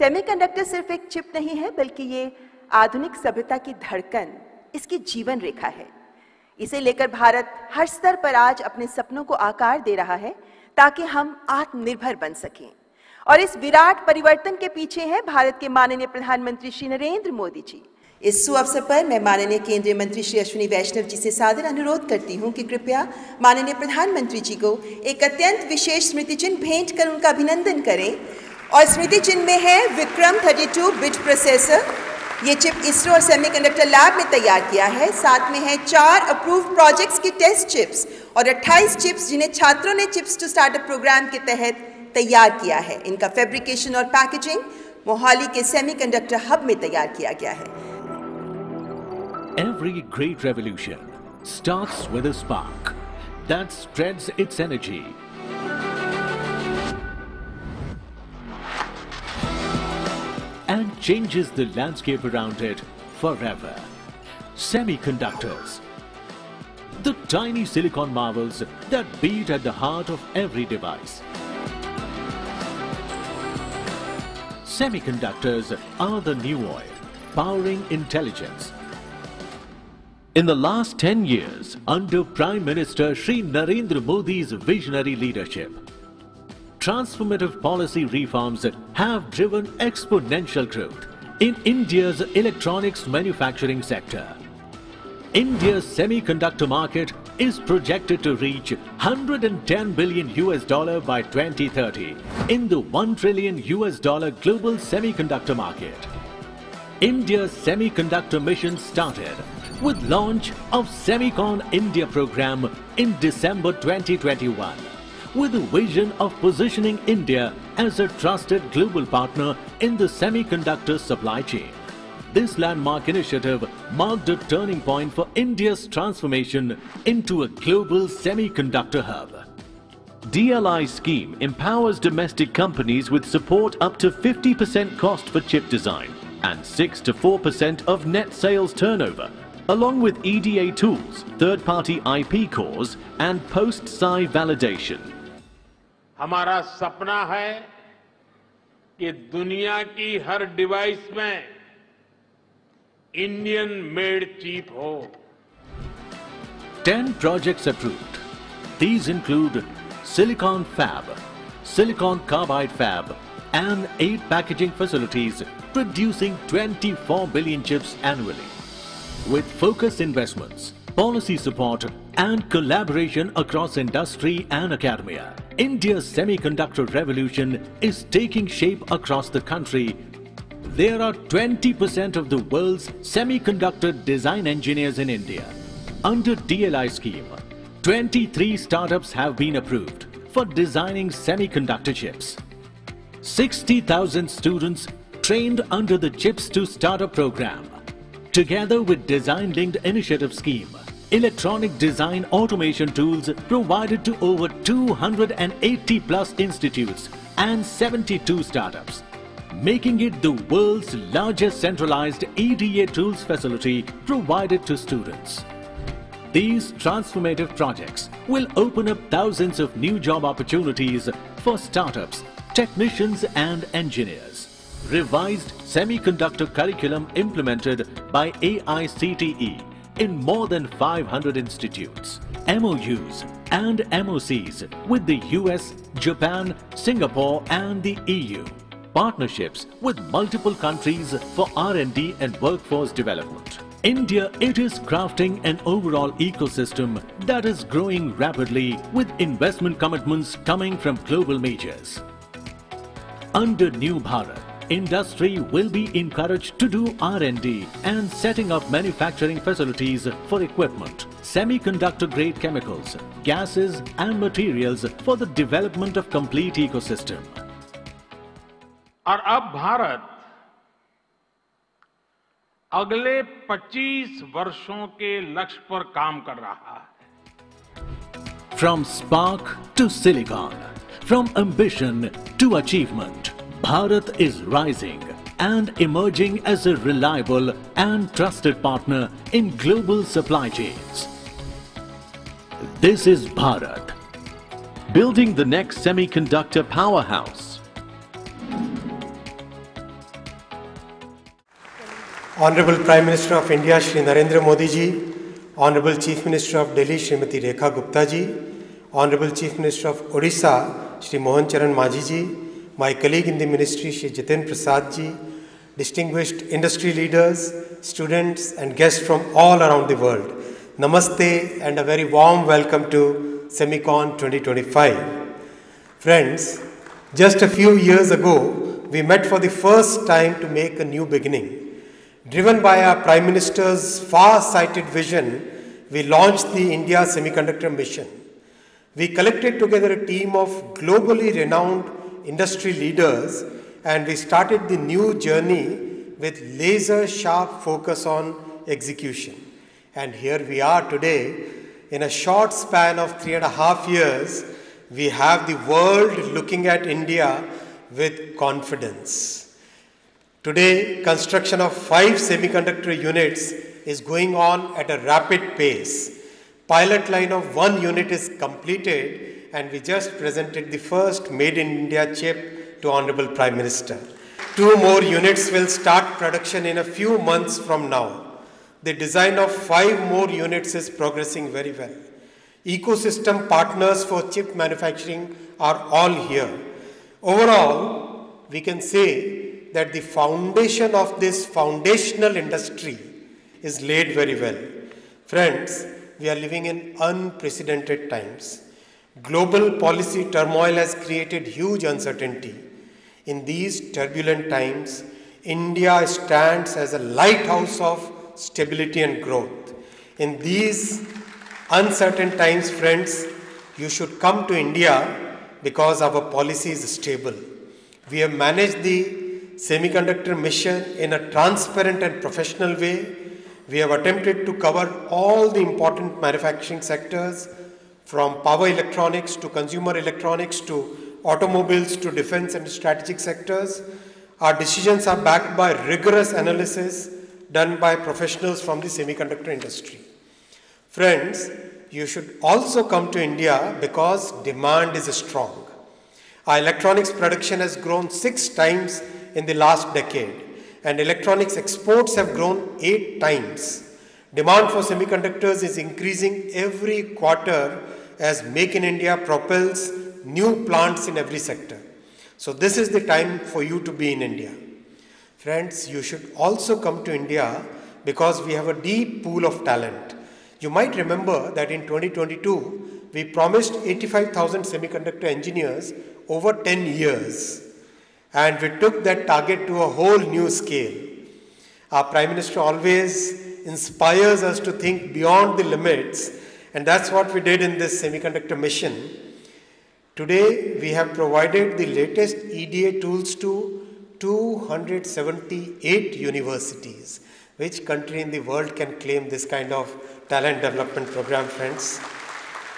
Semiconductor सिर्फ़ एक chip नहीं है, बल्कि ये आधुनिक सभ्यता की धड़कन, इसकी जीवन रेखा है। इसे लेकर भारत हर स्तर पर आज अपने सपनों को आकार दे रहा है, ताकि हम आत्मनिर्भर बन सकें। और इस विराट परिवर्तन के पीछे है भारत के माननीय प्रधानमंत्री श्री नरेंद्र मोदी जी। इस सु अवसर पर मैं माननीय केंद्रीय मंत्री श्री अश्विनी वैष्णव जी से सादर अनुरोध करती हूँ कि कृपया माननीय प्रधानमंत्री जी को एक अत्यंत विशेष स्मृति चिन्ह भेंट कर उनका अभिनंदन करें। और स्मृति चिन्ह में है विक्रम 32 बिट प्रोसेसर ये चिप इसरो और सेमीकंडक्टर लैब में तैयार किया है। साथ में है चार अप्रूव प्रोजेक्ट्स की टेस्ट चिप्स और 28 चिप्स जिन्हें छात्रों ने चिप्स टू स्टार्टअप प्रोग्राम के तहत तैयार किया है। इनका फैब्रिकेशन और पैकेजिंग मोहाली के सेमीकंडक्टर हब में तैयार किया गया है। Every great revolution starts with a spark that spreads its energy. And changes the landscape around it forever. Semiconductors. The tiny silicon marvels that beat at the heart of every device. Semiconductors are the new oil, powering intelligence, in the last 10 years, under Prime Minister Sri Narendra Modi's visionary leadership, transformative policy reforms have driven exponential growth in India's electronics manufacturing sector. India's semiconductor market is projected to reach 110 billion US dollar by 2030 in the 1 trillion US dollar global semiconductor market. India's semiconductor mission started with launch of Semicon India program in December 2021 with a vision of positioning India as a trusted global partner in the semiconductor supply chain. This landmark initiative marked a turning point for India's transformation into a global semiconductor hub. DLI scheme empowers domestic companies with support up to 50% cost for chip design and 6 to 4% of net sales turnover along with EDA tools, third-party IP cores and post-SI validation. हमारा सपना है कि दुनिया की हर device में Indian made chip हो। Ten project approve these include silicon fab silicon carbide fab and eight packaging facilities producing 24 billion chips annually with focus investments policy support, and collaboration across industry and academia, India's semiconductor revolution is taking shape across the country. There are 20% of the world's semiconductor design engineers in India. Under DLI scheme, 23 startups have been approved for designing semiconductor chips. 60,000 students trained under the Chips to Startup program. Together with Design Linked Initiative Scheme, electronic design automation tools provided to over 280 plus institutes and 72 startups, making it the world's largest centralized EDA tools facility provided to students. These transformative projects will open up thousands of new job opportunities for startups, technicians and engineers. Revised semiconductor curriculum implemented by AICTE in more than 500 institutes. MOUs and MOCs with the US, Japan, Singapore and the EU. Partnerships with multiple countries for R&D and workforce development. India, it is crafting an overall ecosystem that is growing rapidly with investment commitments coming from global majors. Under New Bharat, industry will be encouraged to do R&D and setting up manufacturing facilities for equipment, semiconductor grade chemicals, gases and materials for the development of complete ecosystem. और अब भारत अगले 25 वर्षों के लक्ष्य पर काम कर रहा है From spark to silicon, from ambition to achievement, Bharat is rising and emerging as a reliable and trusted partner in global supply chains. This is Bharat, Building the next semiconductor powerhouse. Honorable Prime Minister of India Shri Narendra Modi ji, Honorable Chief Minister of Delhi Srimati Rekha Gupta ji, Honorable Chief Minister of Odisha Shri Mohan Charan Majhi ji, my colleague in the ministry Shri Jitin Prasad ji, distinguished industry leaders, students and guests from all around the world. Namaste and a very warm welcome to Semicon 2025. Friends, just a few years ago, we met for the first time to make a new beginning. Driven by our Prime Minister's far sighted vision, we launched the India Semiconductor Mission. We collected together a team of globally renowned industry leaders and we started the new journey with laser sharp focus on execution. And here we are today, in a short span of three and a half years, we have the world looking at India with confidence. Today, construction of five semiconductor units is going on at a rapid pace. Pilot line of one unit is completed and we just presented the first made in India chip to Honorable Prime Minister. Two more units will start production in a few months from now. The design of five more units is progressing very well. Ecosystem partners for chip manufacturing are all here. Overall, we can say that the foundation of this foundational industry is laid very well. Friends, we are living in unprecedented times. Global policy turmoil has created huge uncertainty. In these turbulent times, India stands as a lighthouse of stability and growth. In these uncertain times, friends, you should come to India because our policy is stable. We have managed the semiconductor mission in a transparent and professional way. We have attempted to cover all the important manufacturing sectors from power electronics to consumer electronics to automobiles to defense and strategic sectors. Our decisions are backed by rigorous analysis done by professionals from the semiconductor industry. Friends, you should also come to India because demand is strong. Our electronics production has grown six times in the last decade, and electronics exports have grown eight times. Demand for semiconductors is increasing every quarter as Make in India propels new plants in every sector. So, this is the time for you to be in India. Friends, you should also come to India because we have a deep pool of talent. You might remember that in 2022, we promised 85,000 semiconductor engineers over 10 years. And we took that target to a whole new scale. Our Prime Minister always inspires us to think beyond the limits, and that's what we did in this semiconductor mission. Today, we have provided the latest EDA tools to 278 universities. Which country in the world can claim this kind of talent development program, friends?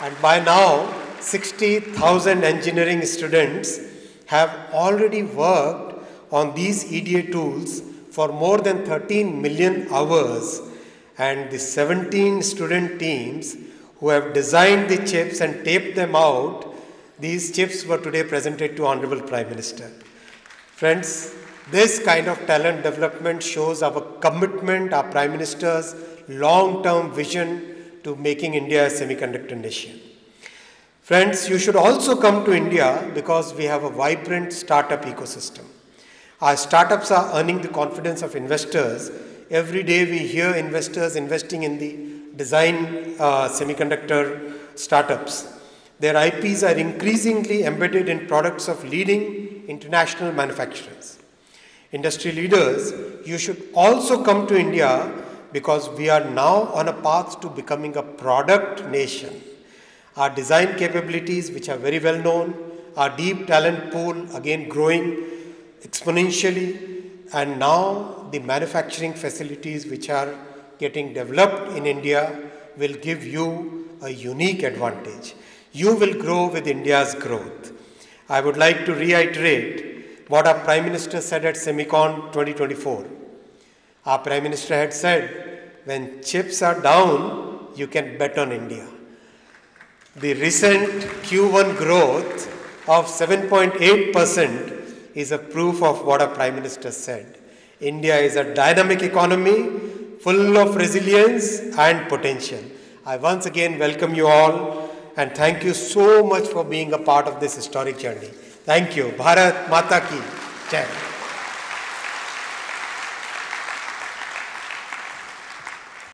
And by now, 60,000 engineering students have already worked on these EDA tools for more than 13 million hours. And the 17 student teams who have designed the chips and taped them out, these chips were today presented to Honorable Prime Minister. Friends, this kind of talent development shows our commitment, our Prime Minister's long term vision to making India a semiconductor nation. Friends, you should also come to India because we have a vibrant startup ecosystem. Our startups are earning the confidence of investors. Every day we hear investors investing in the design uh, semiconductor startups. Their IPs are increasingly embedded in products of leading international manufacturers. Industry leaders, you should also come to India because we are now on a path to becoming a product nation. Our design capabilities, which are very well known, our deep talent pool, again growing exponentially, and now the manufacturing facilities which are getting developed in India will give you a unique advantage. You will grow with India's growth. I would like to reiterate what our Prime Minister said at Semicon 2024. Our Prime Minister had said, when chips are down, you can bet on India. The recent Q1 growth of 7.8% is a proof of what our Prime Minister said. India is a dynamic economy full of resilience and potential. I once again welcome you all and thank you so much for being a part of this historic journey. Thank you. Bharat Mata Ki Jai.